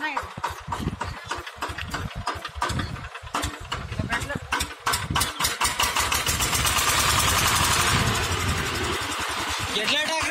नहीं કેટલા